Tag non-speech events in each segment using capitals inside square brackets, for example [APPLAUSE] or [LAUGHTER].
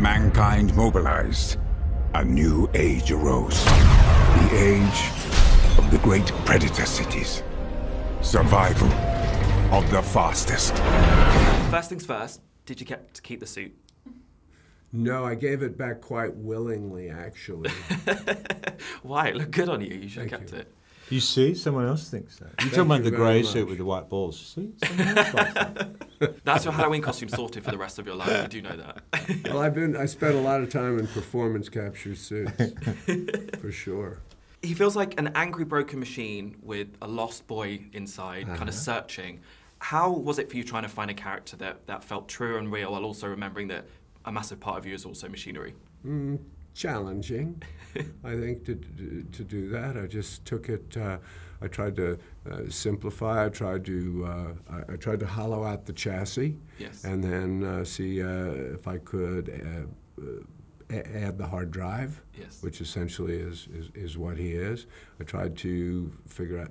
Mankind mobilized. A new age arose. The age of the great predator cities. Survival of the fastest. First things first, did you get to keep the suit? No, I gave it back quite willingly, actually. [LAUGHS] Why? It looked good on you. You should have kept you. it. You see, someone else thinks that. You Thank talking about you the very grey suit with the white balls? See, someone else likes that. [LAUGHS] That's your Halloween costume sorted for the rest of your life. You do know that. [LAUGHS] well, I've been I spent a lot of time in performance capture suits, [LAUGHS] for sure. he feels like an angry, broken machine with a lost boy inside, kind Uh-huh. of searching. How was it for you trying to find a character that, that felt true and real while also remembering that a massive part of you is also machinery? challenging, I think, to, to do that. I just took it. Uh, I tried to uh, simplify. I tried to. Uh, I, I tried to hollow out the chassis, Yes. and then uh, see uh, if I could. Add the hard drive, Yes. which essentially is, is, is what he is. I tried to figure out,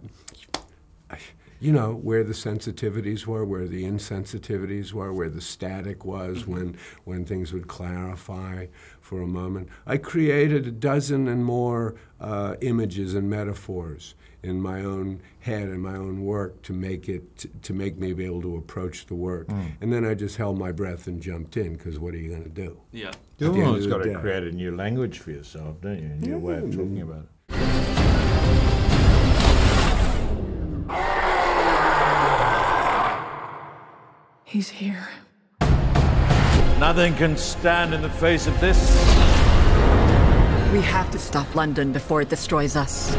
you know, where the sensitivities were, where the insensitivities were, where the static was mm-hmm. when, when things would clarify for a moment. I created a dozen and more uh, images and metaphors in my own head and my own work to make it to, to make me be able to approach the work. Mm. And then I just held my breath and jumped in because what are you going to do? Yeah. You At the end almost got to create a new language for yourself, don't you? A new way of mm. talking about it. He's here. Nothing can stand in the face of this. We have to stop London before it destroys us.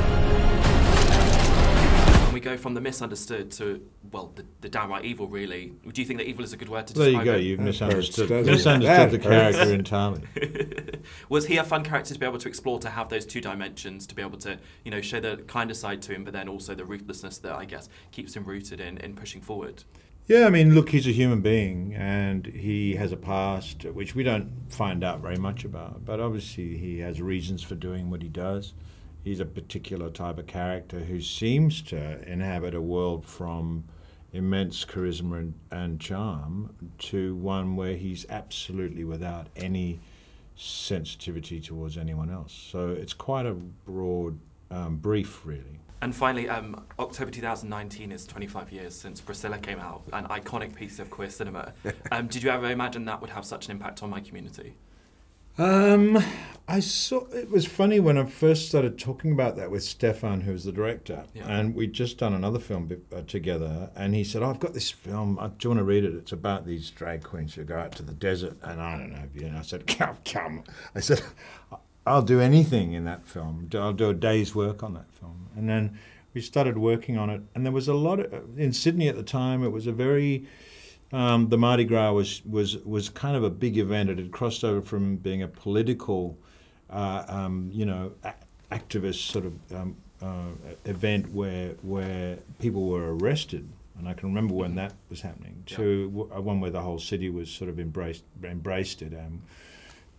And we go from the misunderstood to, well, the, the downright evil, really. Do you think that evil is a good word to There you describe go. it? You've uh, misunderstood, hurts, doesn't it? misunderstood the character entirely. [LAUGHS] Was he a fun character to be able to explore, to have those two dimensions, to be able to, you know, show the kinder side to him, but then also the ruthlessness that I guess keeps him rooted in, in pushing forward? Yeah, I mean, look, he's a human being and he has a past which we don't find out very much about. But obviously, he has reasons for doing what he does. He's a particular type of character who seems to inhabit a world from immense charisma and, and charm to one where he's absolutely without any sensitivity towards anyone else. So it's quite a broad um, brief, really. And finally, um, October 2019 is 25 years since Priscilla came out, an iconic piece of queer cinema. [LAUGHS] Um, did you ever imagine that would have such an impact on my community? Um, I saw it was funny when I first started talking about that with Stefan, who was the director, Yeah. and we'd just done another film bi- uh, together. And he said, oh, "I've got this film. Uh, do you want to read it? It's about these drag queens who go out to the desert." And I don't know, you know. I said, "Come, come." I said, "I'll do anything in that film. I'll do a day's work on that film." And then we started working on it, and there was a lot of, in Sydney at the time. It was a very um, the Mardi Gras was, was, was kind of a big event. It had crossed over from being a political, uh, um, you know, a- activist sort of um, uh, event where where people were arrested, and I can remember when that was happening. To w- uh, one where the whole city was sort of embraced embraced it. Um,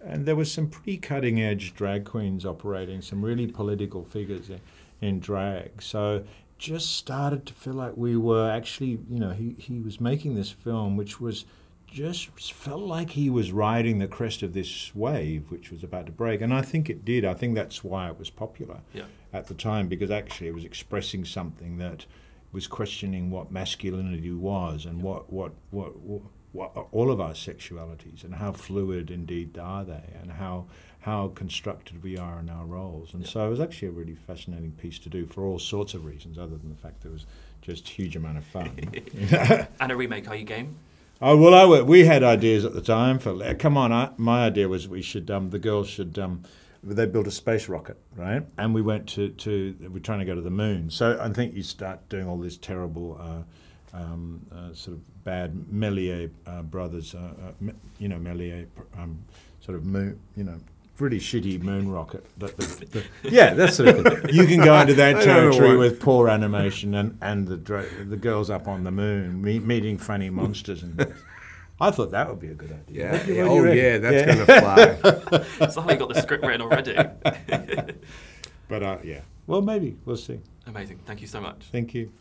and there was some pretty cutting edge drag queens operating, some really political figures in, in drag. So just started to feel like we were actually, you know, he, he was making this film which was just felt like he was riding the crest of this wave which was about to break. And I think it did. I think that's why it was popular Yeah. at the time because actually it was expressing something that was questioning what masculinity was and what, what, what, what, what all of our sexualities and how fluid indeed are they and how how constructed we are in our roles. And so it was actually a really fascinating piece to do for all sorts of reasons other than the fact that it was just a huge amount of fun. [LAUGHS] [LAUGHS] And a remake, are you game? Oh well, I, we had ideas at the time for. Come on, I, my idea was we should. Um, the girls should. Um, they built a space rocket, right? And we went to to. We're trying to go to the moon. So I think you start doing all this terrible, uh, um, uh, sort of bad Méliès uh, brothers. Uh, uh, Me- you know, Méliès, um, sort of moon. You know. Pretty shitty moon rocket. That the, the, yeah, that's sort of thing. You can go into that [LAUGHS] I know the territory with poor animation and, and the dra- the girls up on the moon me- meeting funny monsters and I thought that would be a good idea. Yeah. What yeah. what Oh, reckon? yeah. That's gonna fly. [LAUGHS] It's like you got the script written already. [LAUGHS] But uh, yeah, well maybe we'll see. Amazing. Thank you so much. Thank you.